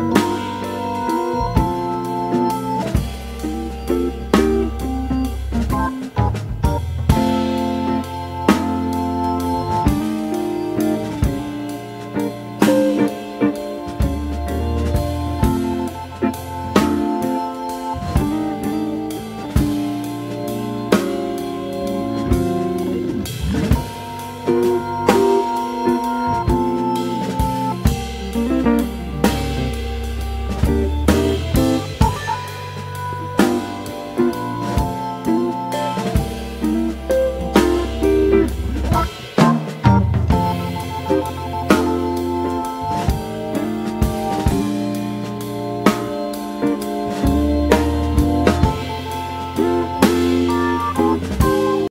Bye.